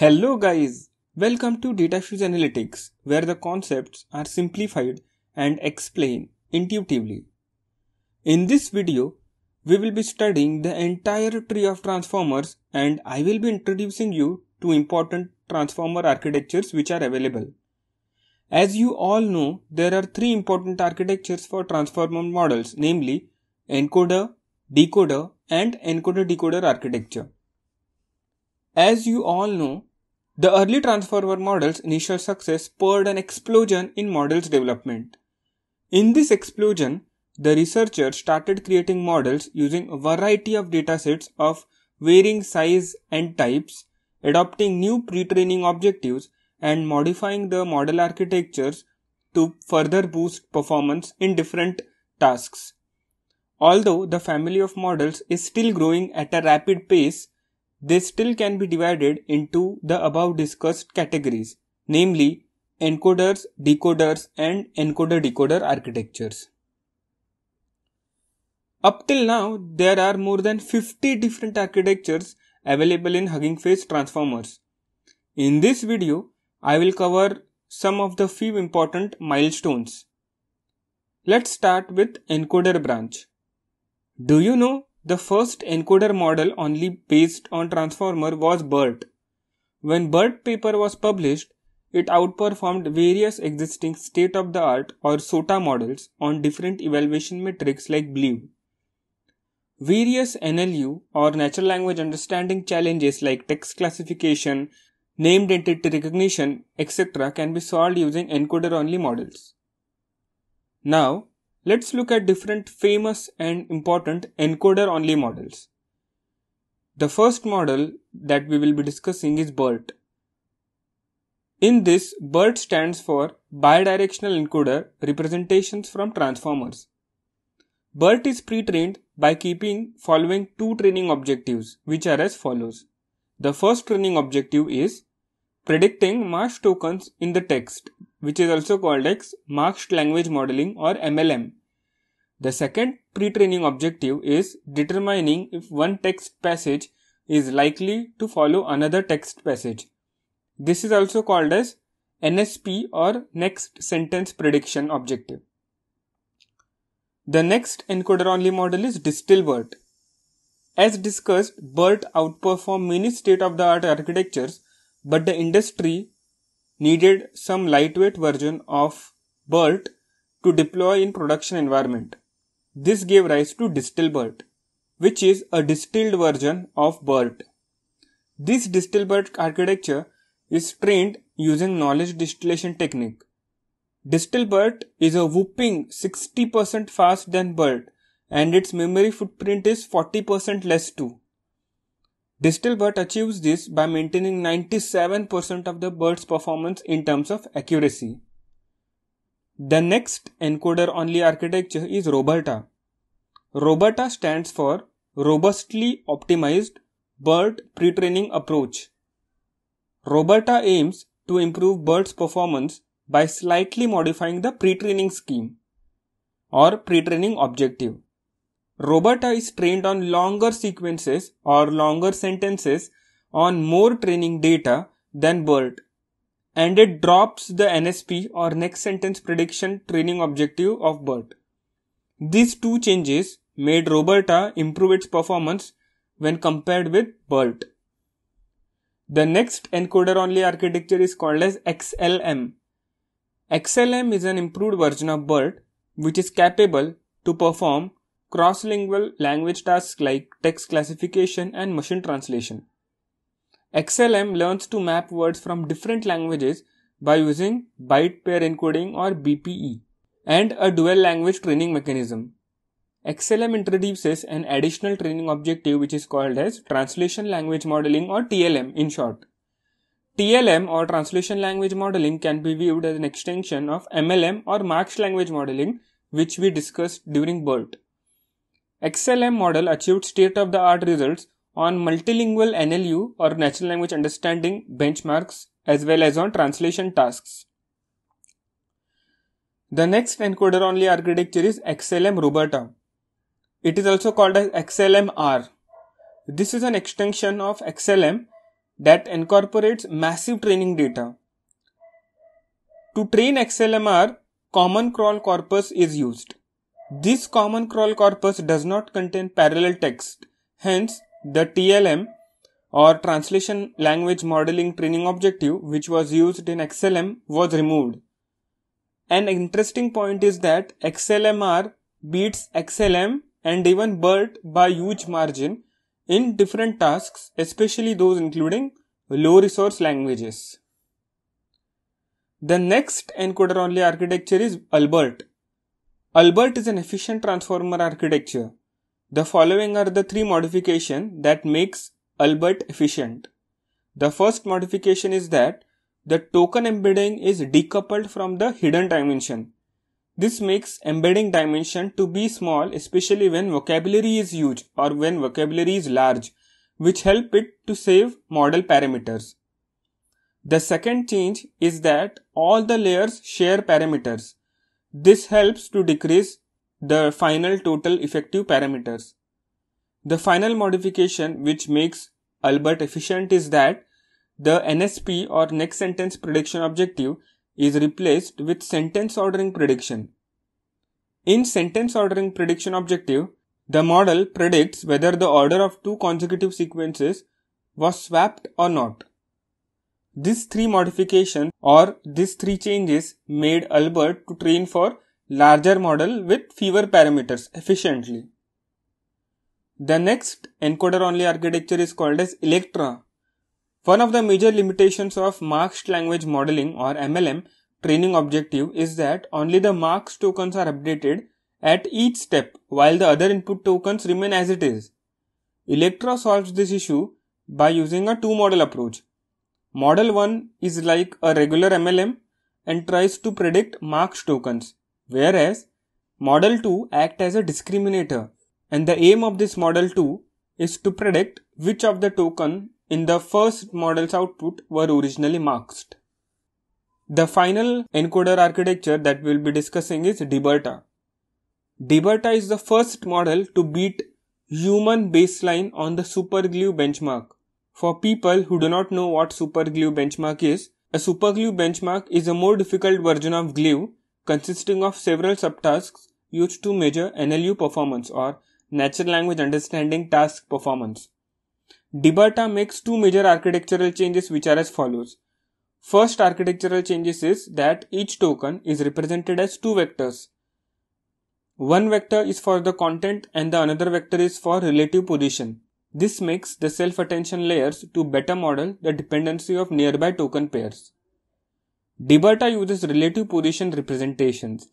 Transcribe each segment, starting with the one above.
Hello guys, welcome to DataFuse Analytics where the concepts are simplified and explained intuitively. In this video, we will be studying the entire tree of transformers and I will be introducing you to important transformer architectures which are available. As you all know, there are three important architectures for transformer models namely encoder, decoder and encoder-decoder architecture. As you all know, the early transformer models' initial success spurred an explosion in models development. In this explosion, the researchers started creating models using a variety of datasets of varying size and types, adopting new pre-training objectives and modifying the model architectures to further boost performance in different tasks. Although the family of models is still growing at a rapid pace, they still can be divided into the above discussed categories, namely encoders, decoders, and encoder decoder architectures. Up till now, there are more than 50 different architectures available in Hugging Face transformers. In this video, I will cover some of the few important milestones. Let's start with encoder branch. Do you know the first encoder model only based on transformer was BERT. When BERT paper was published, it outperformed various existing state-of-the-art or SOTA models on different evaluation metrics like BLEU. Various NLU or natural language understanding challenges like text classification, named entity recognition, etc. can be solved using encoder only models. Now, Let's look at different famous and important encoder only models. The first model that we will be discussing is BERT. In this, BERT stands for Bidirectional Encoder Representations from Transformers. BERT is pre-trained by keeping following two training objectives, which are as follows. The first training objective is predicting mask tokens in the text which is also called as masked language modeling or MLM. The second pre-training objective is determining if one text passage is likely to follow another text passage. This is also called as NSP or next sentence prediction objective. The next encoder only model is DistilBERT. As discussed, BERT outperformed many state of the art architectures, but the industry needed some lightweight version of BERT to deploy in production environment. This gave rise to DistilBERT, which is a distilled version of BERT. This DistilBERT architecture is trained using knowledge distillation technique. DistilBERT is a whooping 60% fast than BERT and its memory footprint is 40% less too. DistilBERT achieves this by maintaining 97% of the BERT's performance in terms of accuracy. The next encoder only architecture is ROBERTA. ROBERTA stands for Robustly Optimized BERT Pre-training Approach. ROBERTA aims to improve BERT's performance by slightly modifying the pre-training scheme or pre-training objective. ROBERTA is trained on longer sequences or longer sentences on more training data than BERT and it drops the NSP or next sentence prediction training objective of BERT. These two changes made ROBERTA improve its performance when compared with BERT. The next encoder only architecture is called as XLM. XLM is an improved version of BERT which is capable to perform cross-lingual language tasks like text classification and machine translation. XLM learns to map words from different languages by using byte pair encoding or BPE and a dual language training mechanism. XLM introduces an additional training objective which is called as translation language modeling or TLM in short. TLM or translation language modeling can be viewed as an extension of MLM or masked language modeling which we discussed during BERT. XLM model achieved state-of-the-art results on multilingual NLU or natural language understanding benchmarks as well as on translation tasks. The next encoder only architecture is XLM ROBERTA. It is also called as XLM-R. This is an extension of XLM that incorporates massive training data. To train XLMR, common crawl corpus is used. This common crawl corpus does not contain parallel text. Hence, the TLM or translation language modeling training objective which was used in XLM was removed. An interesting point is that XLMR beats XLM and even BERT by huge margin in different tasks, especially those including low resource languages. The next encoder only architecture is Albert. Albert is an efficient transformer architecture. The following are the three modifications that makes Albert efficient. The first modification is that the token embedding is decoupled from the hidden dimension. This makes embedding dimension to be small especially when vocabulary is huge or when vocabulary is large, which help it to save model parameters. The second change is that all the layers share parameters. This helps to decrease the final total effective parameters. The final modification which makes Albert efficient is that the NSP or next sentence prediction objective is replaced with sentence ordering prediction. In sentence ordering prediction objective, the model predicts whether the order of two consecutive sequences was swapped or not. These three modifications or these three changes made Albert to train for larger model with fewer parameters efficiently. The next encoder only architecture is called as Electra. One of the major limitations of masked language modeling or MLM training objective is that only the marks tokens are updated at each step while the other input tokens remain as it is. Electra solves this issue by using a two model approach. Model 1 is like a regular MLM and tries to predict marks tokens, whereas Model 2 act as a discriminator and the aim of this Model 2 is to predict which of the token in the first model's output were originally masked. The final encoder architecture that we'll be discussing is DeBERTa. DeBERTa is the first model to beat human baseline on the superglue benchmark. For people who do not know what superglue benchmark is, a superglue benchmark is a more difficult version of glue consisting of several subtasks used to measure NLU performance or natural language understanding task performance. DeBERTa makes two major architectural changes which are as follows. First architectural changes is that each token is represented as two vectors. One vector is for the content and the another vector is for relative position. This makes the self-attention layers to better model the dependency of nearby token pairs. DeBERTa uses relative position representations.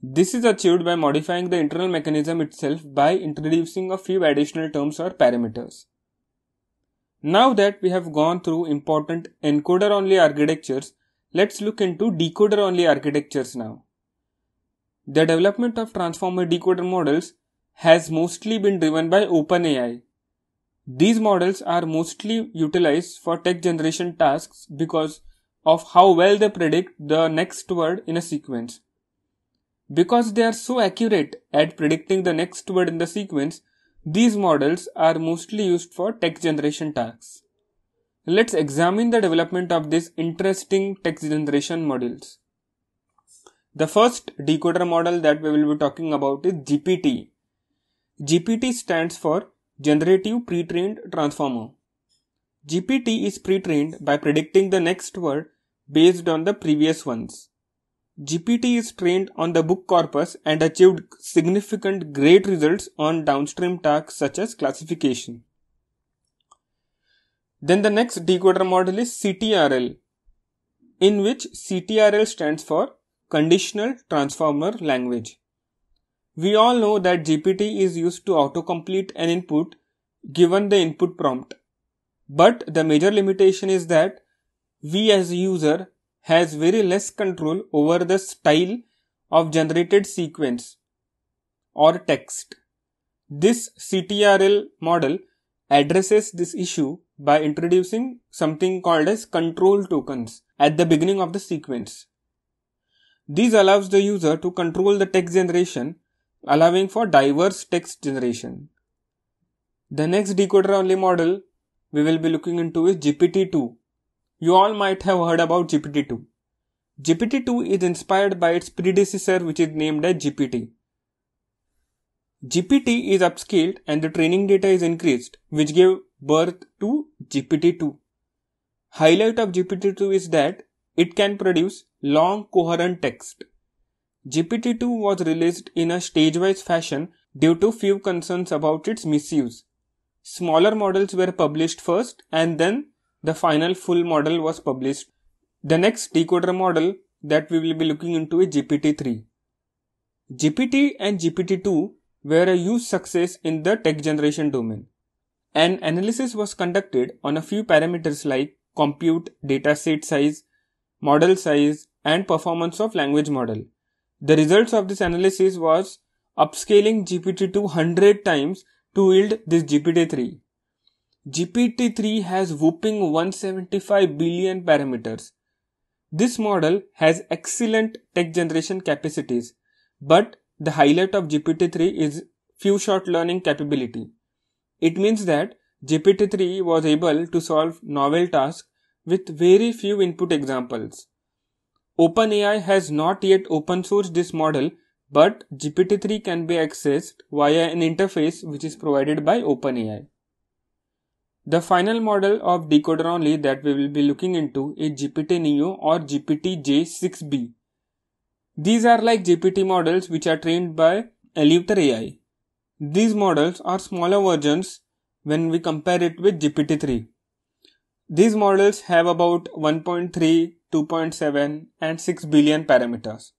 This is achieved by modifying the internal mechanism itself by introducing a few additional terms or parameters. Now that we have gone through important encoder only architectures, let's look into decoder only architectures now. The development of transformer decoder models has mostly been driven by OpenAI. These models are mostly utilized for text generation tasks because of how well they predict the next word in a sequence. Because they are so accurate at predicting the next word in the sequence, these models are mostly used for text generation tasks. Let's examine the development of these interesting text generation models. The first decoder model that we will be talking about is GPT. GPT stands for Generative Pre-trained Transformer. GPT is pre-trained by predicting the next word based on the previous ones. GPT is trained on the book corpus and achieved significant great results on downstream tasks such as classification. Then the next decoder model is CTRL, in which CTRL stands for Conditional Transformer Language. We all know that GPT is used to autocomplete an input given the input prompt. But the major limitation is that we as user has very less control over the style of generated sequence or text. This CTRL model addresses this issue by introducing something called as control tokens at the beginning of the sequence. This allows the user to control the text generation, allowing for diverse text generation. The next decoder only model we will be looking into is GPT-2. You all might have heard about GPT-2. GPT-2 is inspired by its predecessor which is named as GPT. GPT is upscaled and the training data is increased which gave birth to GPT-2. Highlight of GPT-2 is that it can produce long coherent text. GPT-2 was released in a stage-wise fashion due to few concerns about its misuse. Smaller models were published first and then the final full model was published the next decoder model that we will be looking into is GPT-3. GPT and GPT-2 were a huge success in the text generation domain. An analysis was conducted on a few parameters like compute, dataset size, model size, and performance of language model. The results of this analysis was upscaling GPT-2 100 times to yield this GPT-3. GPT-3 has whopping 175 billion parameters this model has excellent text generation capacities, but the highlight of GPT-3 is few shot learning capability. It means that GPT-3 was able to solve novel tasks with very few input examples. OpenAI has not yet open sourced this model, but GPT-3 can be accessed via an interface which is provided by OpenAI. The final model of decoder only that we will be looking into is GPT Neo or GPT J6B. These are like GPT models which are trained by Eleuther AI. These models are smaller versions when we compare it with GPT-3. These models have about 1.3, 2.7 and 6 billion parameters.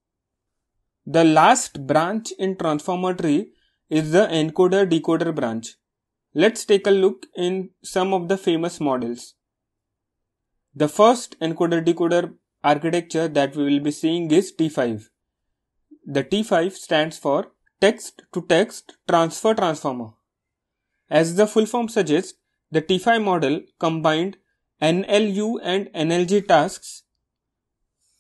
The last branch in transformer tree is the encoder decoder branch. Let's take a look in some of the famous models. The first encoder decoder architecture that we will be seeing is T5. The T5 stands for text to text transfer transformer. As the full form suggests, the T5 model combined NLU and NLG tasks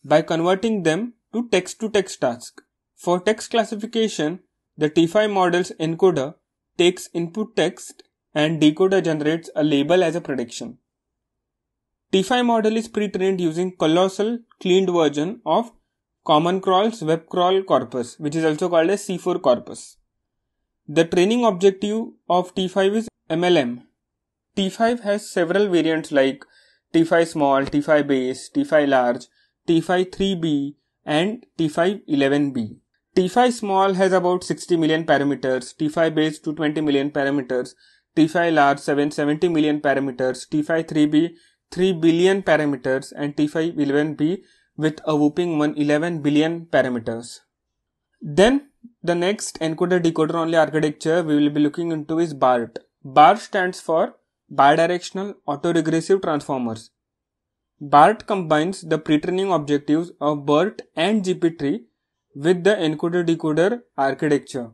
by converting them to text to text task. For text classification, the T5 model's encoder takes input text and decoder generates a label as a prediction. T5 model is pre-trained using colossal cleaned version of Common Crawl's web crawl corpus, which is also called as C4 corpus. The training objective of T5 is MLM. T5 has several variants like T5 small, T5 base, T5 large, T5 3B, and T5 11B. T5 small has about 60 million parameters, T5 base to 20 million parameters, T5 large 770 million parameters, T5 3B 3 billion parameters, and T5 11B with a whooping 111 billion parameters. Then the next encoder decoder only architecture we will be looking into is BART. BART stands for bidirectional autoregressive transformers. BART combines the pre-training objectives of BERT and GPT with the encoder decoder architecture.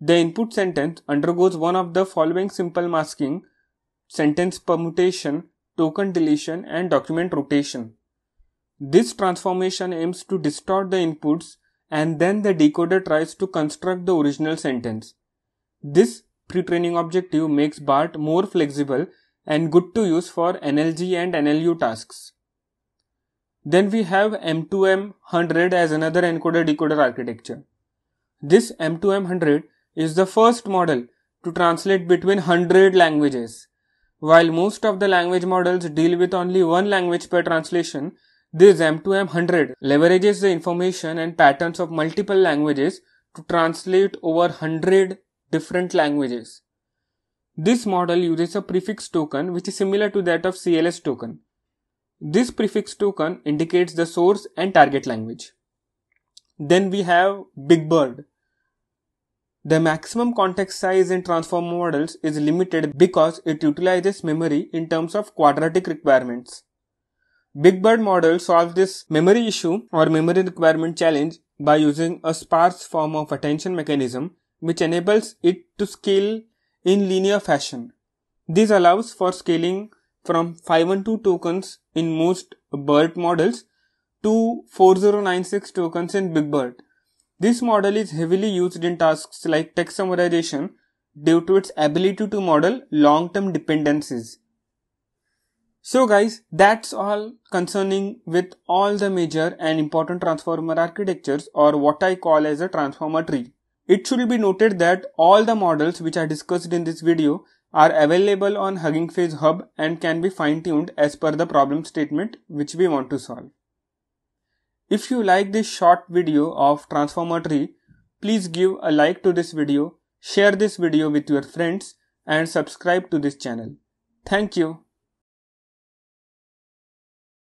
The input sentence undergoes one of the following simple masking, sentence permutation, token deletion, and document rotation. This transformation aims to distort the inputs and then the decoder tries to construct the original sentence. This pre-training objective makes BART more flexible and good to use for NLG and NLU tasks. Then we have M2M100 as another encoder decoder architecture. This M2M100 is the first model to translate between 100 languages. While most of the language models deal with only one language per translation, this M2M100 leverages the information and patterns of multiple languages to translate over 100 different languages. This model uses a prefix token which is similar to that of CLS token. This prefix token indicates the source and target language. Then we have Big Bird. The maximum context size in transformer models is limited because it utilizes memory in terms of quadratic requirements. Big Bird model solves this memory issue or memory requirement challenge by using a sparse form of attention mechanism which enables it to scale in linear fashion. This allows for scaling from 512 tokens in most BERT models to 4096 tokens in Big Bird. This model is heavily used in tasks like text summarization due to its ability to model long-term dependencies. So guys, that's all concerning with all the major and important transformer architectures or what I call as a transformer tree. It should be noted that all the models which are discussed in this video are available on Hugging Face Hub and can be fine-tuned as per the problem statement which we want to solve. If you like this short video of transformer tree, please give a like to this video, share this video with your friends and subscribe to this channel. Thank you.